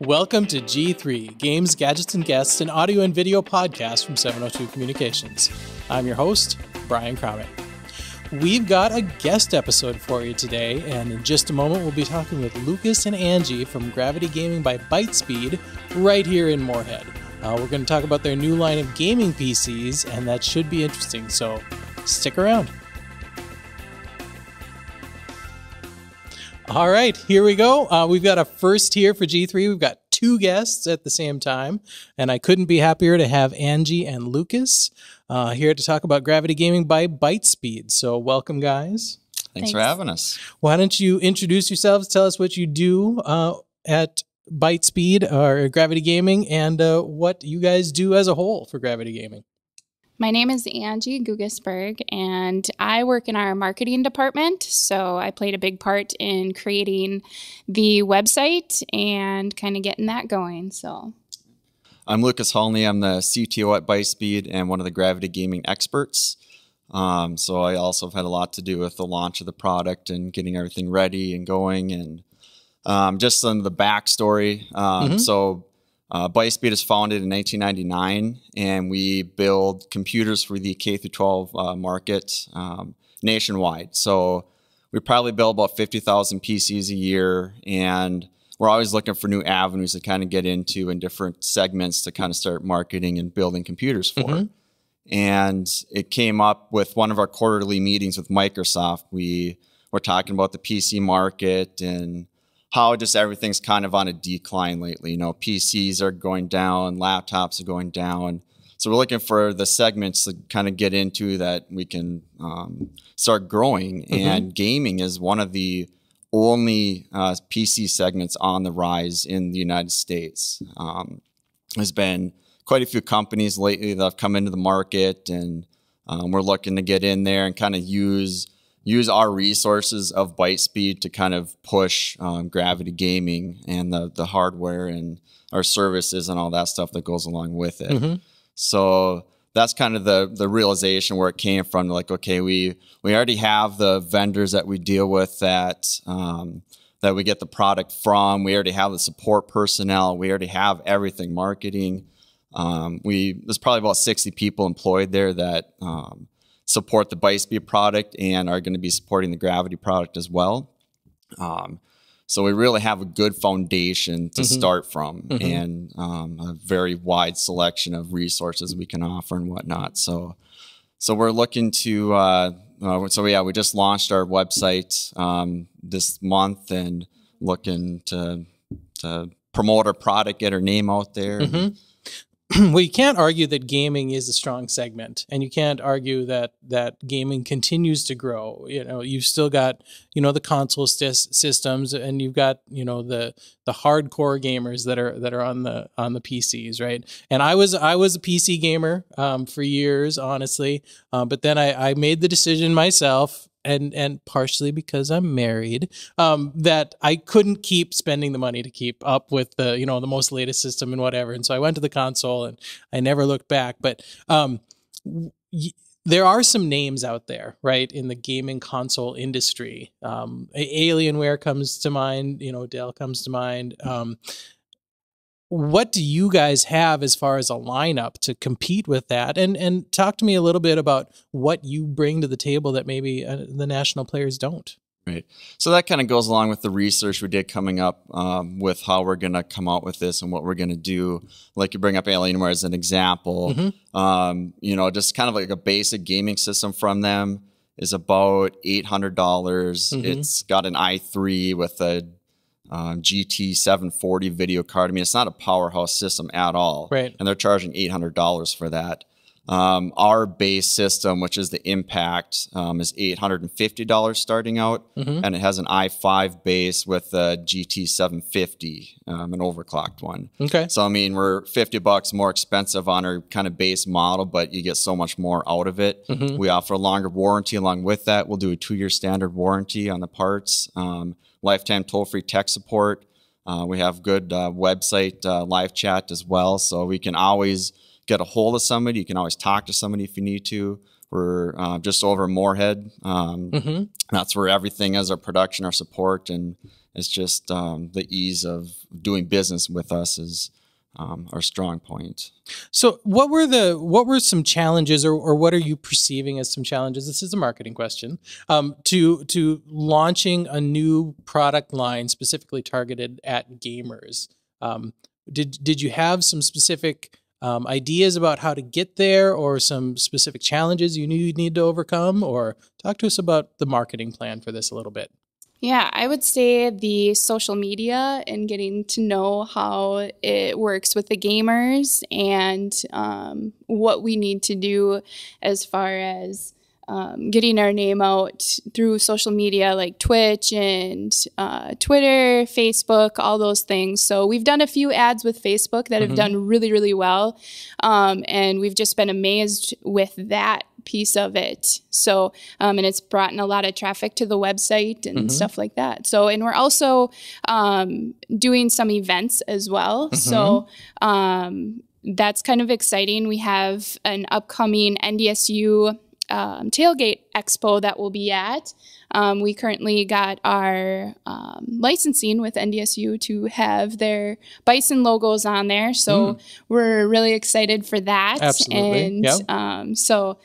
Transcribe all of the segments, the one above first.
Welcome to G3, Games, Gadgets, and Guests, an audio and video podcast from 702 Communications. I'm your host, Brian Crowett. We've got a guest episode for you today, and in just a moment, we'll be talking with Lucas and Angie from Gravity Gaming by Bytespeed right here in Moorhead. Uh, we're going to talk about their new line of gaming PCs, and that should be interesting, so stick around. All right, here we go. Uh, we've got a first here for G3. We've got two guests at the same time, and I couldn't be happier to have Angie and Lucas uh, here to talk about Gravity Gaming by Bytespeed. So, welcome, guys. Thanks, Thanks. for having us. Why don't you introduce yourselves? Tell us what you do uh, at Bytespeed or Gravity Gaming, and uh, what you guys do as a whole for Gravity Gaming. My name is Angie Guggisberg, and I work in our marketing department. So I played a big part in creating the website and kind of getting that going. So I'm Lucas Hulne. I'm the CTO at Bytespeed and one of the Gravity Gaming experts. Um, so I also have had a lot to do with the launch of the product and getting everything ready and going, and um, just some of the backstory. Um, mm-hmm. So uh, Bytespeed is founded in 1999, and we build computers for the K through 12 uh, market um, nationwide. So we probably build about 50,000 PCs a year, and we're always looking for new avenues to kind of get into and different segments to kind of start marketing and building computers for. Mm-hmm. And it came up with one of our quarterly meetings with Microsoft. We were talking about the PC market and how just everything's kind of on a decline lately. You know, PCs are going down, laptops are going down. So we're looking for the segments to kind of get into that we can um, start growing. Mm-hmm. And gaming is one of the only uh, PC segments on the rise in the United States. Um, there's been quite a few companies lately that have come into the market, and um, we're looking to get in there and kind of use use our resources of Bytespeed to kind of push um, Gravity Gaming and the the hardware and our services and all that stuff that goes along with it. Mm-hmm. So that's kind of the the realization where it came from. Like, okay, we we already have the vendors that we deal with that um, that we get the product from. We already have the support personnel. We already have everything marketing. Um, we there's probably about 60 people employed there that um, support the Bytespeed product and are going to be supporting the Gravity product as well. Um, so we really have a good foundation to mm-hmm. start from mm-hmm. and um, a very wide selection of resources we can offer and whatnot. So, so we're looking to, uh, uh, so yeah, we just launched our website um, this month and looking to, to promote our product, get our name out there. Mm-hmm. well, you can't argue that gaming is a strong segment, and you can't argue that that gaming continues to grow. You know, you've still got you know the console st- systems, and you've got you know the the hardcore gamers that are that are on the on the PCs, right? And I was I was a PC gamer um, for years, honestly, uh, but then I, I made the decision myself and and partially because I'm married, um, that I couldn't keep spending the money to keep up with the you know the most latest system and whatever. And so I went to the console and I never looked back. But um, there are some names out there, right, in the gaming console industry. Um, Alienware comes to mind. You know, Dell comes to mind. Um, what do you guys have as far as a lineup to compete with that? And and talk to me a little bit about what you bring to the table that maybe uh, the national players don't. Right. So that kind of goes along with the research we did coming up um, with how we're going to come out with this and what we're going to do. Like you bring up alienware as an example. Mm-hmm. um, you know just kind of like a basic gaming system from them is about $800. Mm-hmm. it's got an i3 with a uh, GT 740 video card. I mean, it's not a powerhouse system at all. Right. And they're charging $800 for that. Um, our base system, which is the Impact, um, is $850 starting out, mm-hmm. and it has an i5 base with a GT750, um, an overclocked one. Okay. So I mean, we're 50 bucks more expensive on our kind of base model, but you get so much more out of it. Mm-hmm. We offer a longer warranty along with that. We'll do a two-year standard warranty on the parts. Um, lifetime toll free tech support. Uh, we have good uh, website uh, live chat as well, so we can always get a hold of somebody. You can always talk to somebody if you need to. We're uh, just over Moorhead. Um, mm-hmm. That's where everything is our production, our support, and it's just um, the ease of doing business with us is um, our strong point. So, what were the what were some challenges, or, or what are you perceiving as some challenges? This is a marketing question um, to to launching a new product line specifically targeted at gamers. Um, did did you have some specific um, ideas about how to get there, or some specific challenges you knew you'd need to overcome, or talk to us about the marketing plan for this a little bit? Yeah, I would say the social media and getting to know how it works with the gamers and um, what we need to do as far as um, getting our name out through social media like Twitch and uh, Twitter, Facebook, all those things. So we've done a few ads with Facebook that have Mhm. done really, really well. Um, and we've just been amazed with that piece of it. So, um, and it's brought in a lot of traffic to the website and Mhm. stuff like that. So, and we're also um, doing some events as well. So, um, that's kind of exciting. We have an upcoming NDSU um, tailgate expo that we'll be at. Um, we currently got our um, licensing with NDSU to have their bison logos on there. So we're really excited for that. Absolutely. And Yep. um, so,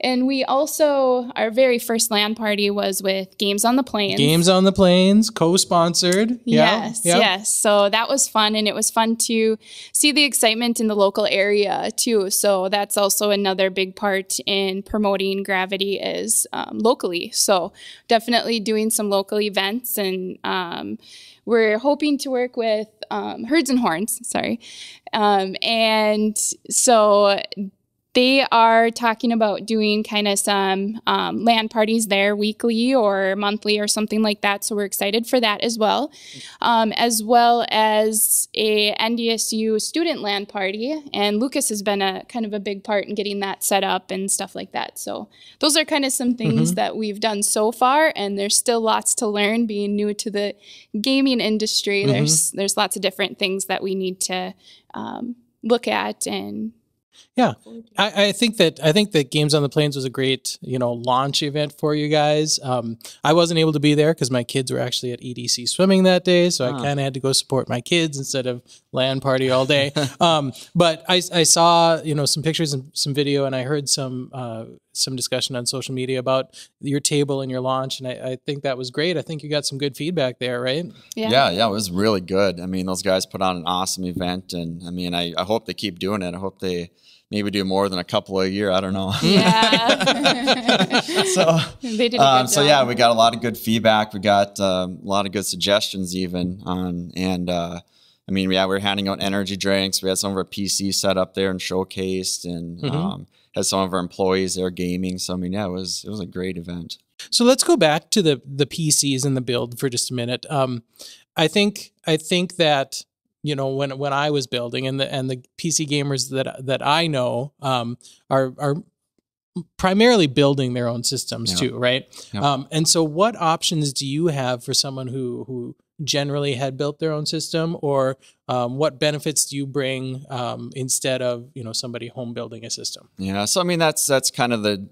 and we also, our very first LAN party was with Games on the Plains. Games on the Plains, co-sponsored. Yeah, Yes, yeah. yes. So that was fun, and it was fun to see the excitement in the local area too. So that's also another big part in promoting Gravity is um, locally. So definitely doing some local events, and um, we're hoping to work with um, Herds and Horns. Sorry, um, and so they are talking about doing kind of some um, LAN parties there weekly or monthly or something like that. So we're excited for that as well, um, as well as a NDSU student LAN party. And Lucas has been a kind of a big part in getting that set up and stuff like that. So those are kind of some things that we've done so far, and there's still lots to learn. Being new to the gaming industry, there's there's lots of different things that we need to um, look at and Yeah, I, I think that I think that Games on the Plains was a great you know launch event for you guys. Um, I wasn't able to be there because my kids were actually at EDC swimming that day, so I Ah. kind of had to go support my kids instead of LAN party all day. um, but I, I saw you know some pictures and some video, and I heard some uh, some discussion on social media about your table and your launch, and I, I think that was great. I think you got some good feedback there, right? Yeah. yeah, it was really good. I mean, those guys put on an awesome event, and I mean, I, I hope they keep doing it. I hope they maybe do more than a couple a year. I don't know. Yeah. so, they did um, so yeah, we got a lot of good feedback. We got um, a lot of good suggestions, even on and. Uh, I mean, yeah, we were handing out energy drinks. We had some of our PCs set up there and showcased, and Mhm. um, had some of our employees there gaming. So I mean, yeah, it was it was a great event. So let's go back to the the PCs and the build for just a minute. Um, I think I think that you know when when I was building and the and the PC gamers that that I know um, are are primarily building their own systems Yeah. too, right? Yeah. Um, and so, what options do you have for someone who who generally had built their own system, or um, what benefits do you bring um, instead of you know somebody home building a system? Yeah, so I mean that's that's kind of the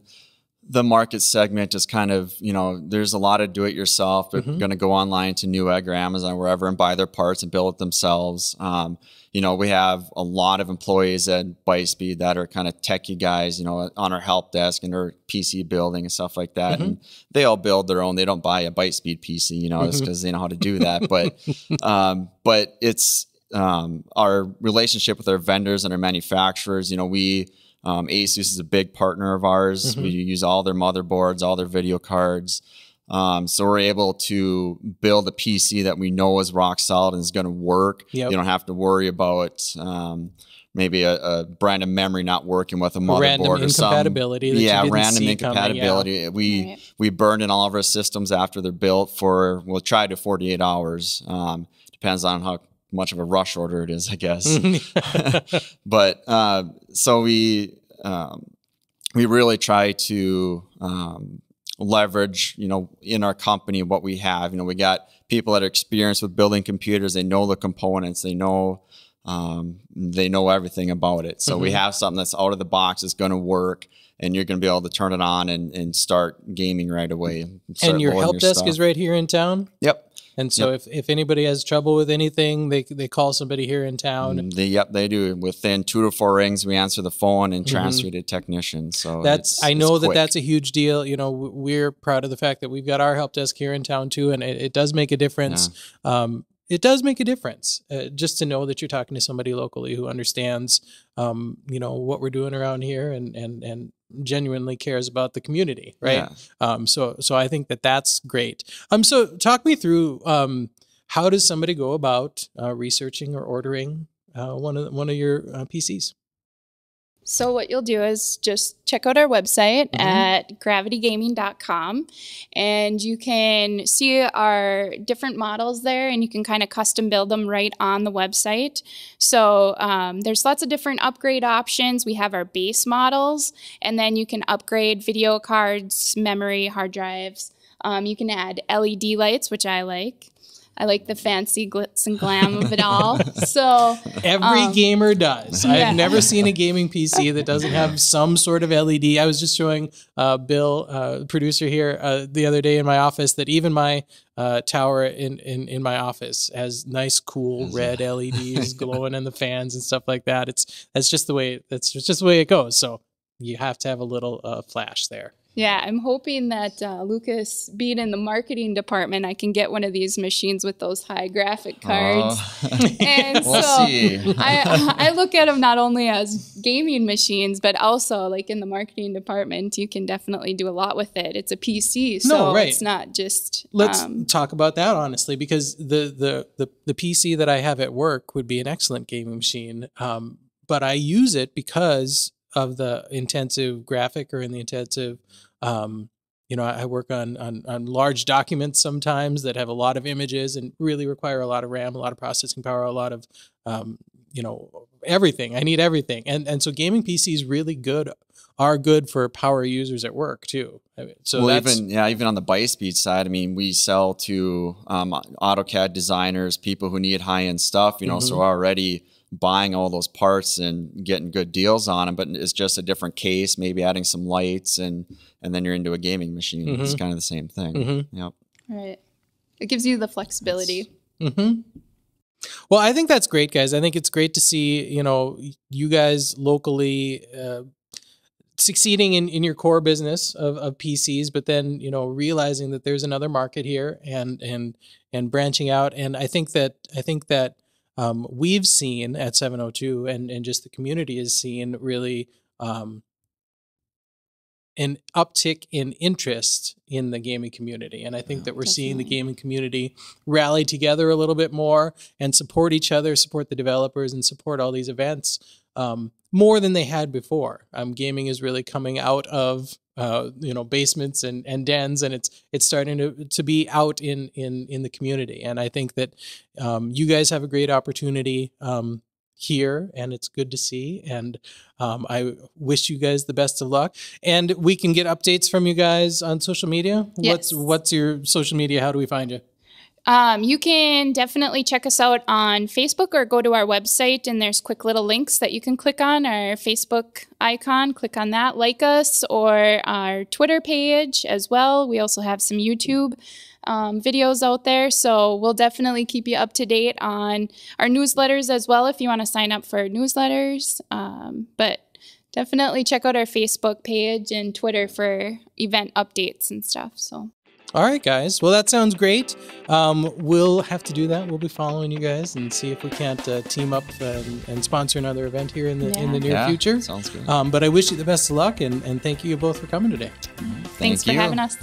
the market segment is kind of you know there's a lot of do it yourself. They're Mhm. going to go online to Newegg or Amazon wherever and buy their parts and build it themselves. Um, you know we have a lot of employees at Bytespeed that are kind of techie guys. You know on our help desk and our PC building and stuff like that, and they all build their own. They don't buy a Bytespeed PC, you know, just Mhm. because they know how to do that. But um, but it's um, our relationship with our vendors and our manufacturers. You know, we um, Asus is a big partner of ours. Mhm. We use all their motherboards, all their video cards. Um, so we're able to build a PC that we know is rock solid and is going to work. Yep. You don't have to worry about um, maybe a, a brand of memory not working with a motherboard Random or some incompatibility that you yeah, didn't random see coming, yeah. incompatibility. We Right. we burn in all of our systems after they're built for we'll try to 48 hours. Um, depends on how much of a rush order it is, I guess. but uh, so we um, we really try to um, leverage, you know, in our company what we have. You know, we got people that are experienced with building computers. They know the components. They know um, they know everything about it. So we Mhm. have something that's out of the box. It's going to work. And you're going to be able to turn it on and, and start gaming right away. start and your help desk stuff. is right here in town. Yep. And so if, if anybody has trouble with anything, they they call somebody here in town. Mm, They, yep, they do. Within two to four rings, we answer the phone and transfer you to technicians. So Mm-hmm. That's I know that quick. that's a huge deal. You know, we're proud of the fact that we've got our help desk here in town too, and it, it does make a difference. Um, it does make a difference uh, just to know that you're talking to somebody locally who understands, um, you know, what we're doing around here and and and genuinely cares about the community, right? Yeah. Um, so so I think that that's great. Um, so talk me through um, how does somebody go about uh, researching or ordering uh, one of one of your uh, PCs? So what you'll do is just check out our website Mhm. at gravitygaming.com and you can see our different models there and you can kind of custom build them right on the website. So um, there's lots of different upgrade options. We have our base models and then you can upgrade video cards, memory, hard drives. Um, you can add LED lights, which I like. I like the fancy glitz and glam of it all. So Every Um, gamer does. yeah. I've never seen a gaming PC that doesn't have some sort of LED. I was just showing uh, Bill, uh, producer here, uh, the other day in my office that even my uh, tower in, in, in my office has nice, cool red LEDs glowing in the fans and stuff like that. It's that's just the way that's just the way it goes. So you have to have a little uh, flash there. Yeah, I'm hoping that uh, Lucas, being in the marketing department, I can get one of these machines with those high graphic cards. Oh. And we'll so see. I, I look at them not only as gaming machines, but also like in the marketing department, you can definitely do a lot with it. It's a PC, so right. it's not just. Let's um, talk about that honestly, because the, the the the PC that I have at work would be an excellent gaming machine, um, but I use it because of the intensive graphic or in the intensive. Um, you know, I work on, on on large documents sometimes that have a lot of images and really require a lot of RAM, a lot of processing power, a lot of um, you know everything. I need everything, and and so gaming PCs really good are good for power users at work too. I mean, So well, even yeah, even on the Bytespeed side, I mean, we sell to um, AutoCAD designers, people who need high end stuff. You know, so Mhm. we're already buying all those parts and getting good deals on them. But it's just a different case, maybe adding some lights, and and then you're into a gaming machine. It's Mhm. kind of the same thing. Mhm. Yep. right. It gives you the flexibility. hmm Well, I think that's great, guys. I think it's great to see you know you guys locally uh, succeeding in, in your core business of, of PCs, but then you know realizing that there's another market here and and and branching out. And I think that I think that um, we've seen at 702 and and just the community has seen really. Um, an uptick in interest in the gaming community. And I think that we're seeing the gaming community rally together a little bit more and support each other, support the developers, and support all these events um, more than they had before. Um, gaming is really coming out of uh, you know basements and, and dens, and it's it's starting to, to be out in in in the community. And I think that um, you guys have a great opportunity. Um, here and it's good to see. And um, i wish you guys the best of luck. And we can get updates from you guys on social media? What's what's your social media? How do we find you Um, you can definitely check us out on Facebook or go to our website, and there's quick little links that you can click on. Our Facebook icon, click on that, like us, or our Twitter page as well. We also have some YouTube um, videos out there, so we'll definitely keep you up to date on our newsletters as well if you want to sign up for newsletters. Um, but definitely check out our Facebook page and Twitter for event updates and stuff. So. All right guys. Well that sounds great. Um, we'll have to do that. We'll be following you guys and see if we can't uh, team up and, and sponsor another event here in the in the near Yeah, future. Sounds good. um, but i wish you the best of luck and, and thank you both for coming today. Thanks for having us.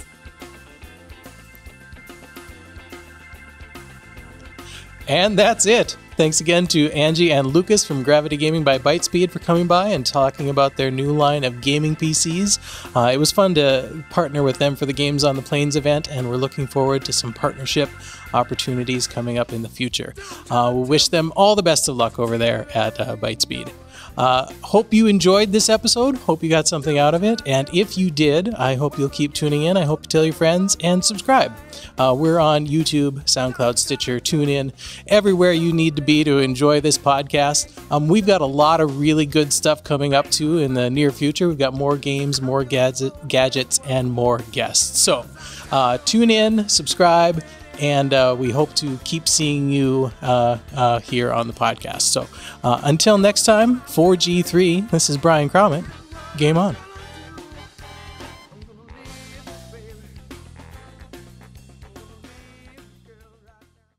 And that's it. Thanks again to Angie and Lucas from Gravity Gaming by Bytespeed for coming by and talking about their new line of gaming PCs. Uh, it was fun to partner with them for the Games on the Plains event, and we're looking forward to some partnership opportunities coming up in the future. Uh, we wish them all the best of luck over there at uh, Bytespeed. Uh, hope you enjoyed this episode. Hope you got something out of it. And if you did, I hope you'll keep tuning in. I hope you tell your friends and subscribe. Uh, we're on YouTube, SoundCloud, Stitcher, TuneIn, everywhere you need to be to enjoy this podcast. Um, we've got a lot of really good stuff coming up too in the near future. We've got more games, more gadget, gadgets, and more guests. So uh, tune in, subscribe, and uh, we hope to keep seeing you uh, uh, here on the podcast. So uh, until next time, 4G3, this is Brian Cromit. Game on.